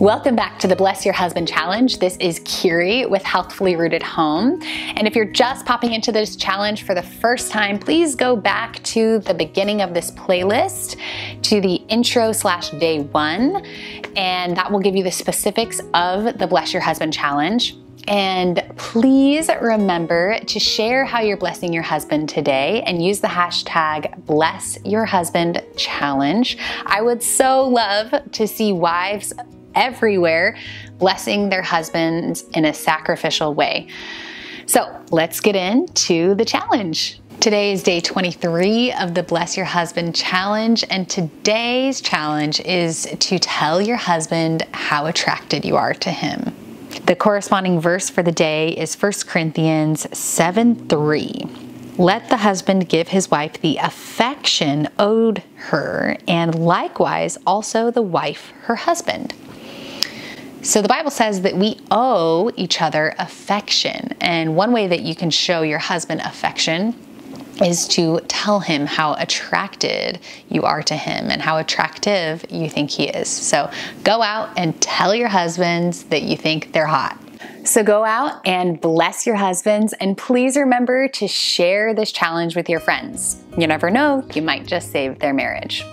Welcome back to the Bless Your Husband Challenge. This is Kyrie with Healthfully Rooted Home. And if you're just popping into this challenge for the first time, please go back to the beginning of this playlist to the intro slash day one, and that will give you the specifics of the Bless Your Husband Challenge. And please remember to share how you're blessing your husband today and use the hashtag bless your husband challenge. I would so love to see wives everywhere blessing their husbands in a sacrificial way. So let's get into the challenge. Today is day 23 of the Bless Your Husband challenge, and today's challenge is to tell your husband how attracted you are to him. The corresponding verse for the day is 1 Corinthians 7 3. Let the husband give his wife the affection owed her, and likewise also the wife her husband. So the Bible says that we owe each other affection. And one way that you can show your husband affection is to tell him how attracted you are to him and how attractive you think he is. So go out and tell your husbands that you think they're hot. So go out and bless your husbands, and please remember to share this challenge with your friends. You never know, you might just save their marriage.